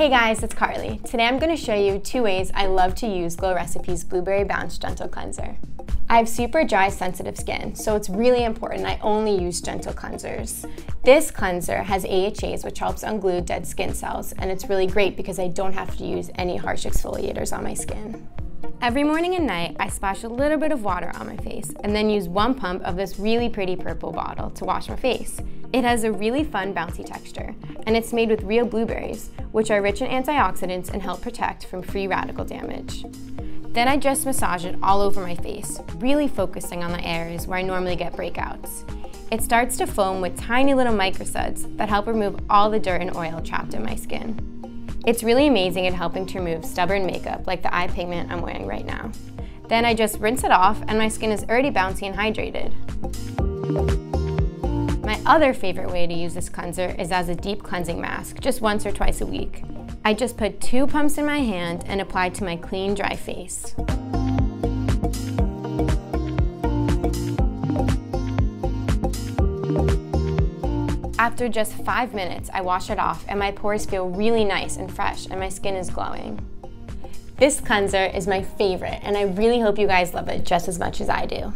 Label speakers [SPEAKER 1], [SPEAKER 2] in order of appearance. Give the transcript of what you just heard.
[SPEAKER 1] Hey guys, it's Carly. Today I'm going to show you two ways I love to use Glow Recipes Blueberry Bounce Gentle Cleanser. I have super dry sensitive skin, so it's really important I only use gentle cleansers. This cleanser has AHAs which helps unglue dead skin cells, and it's really great because I don't have to use any harsh exfoliators on my skin. Every morning and night, I splash a little bit of water on my face and then use one pump of this really pretty purple bottle to wash my face. It has a really fun bouncy texture, and it's made with real blueberries, which are rich in antioxidants and help protect from free radical damage. Then I just massage it all over my face, really focusing on the areas where I normally get breakouts. It starts to foam with tiny little microsuds that help remove all the dirt and oil trapped in my skin. It's really amazing at helping to remove stubborn makeup like the eye pigment I'm wearing right now. Then I just rinse it off and my skin is already bouncy and hydrated. Other favorite way to use this cleanser is as a deep cleansing mask, just once or twice a week. I just put two pumps in my hand and apply to my clean, dry face. After just five minutes, I wash it off and my pores feel really nice and fresh and my skin is glowing. This cleanser is my favorite and I really hope you guys love it just as much as I do.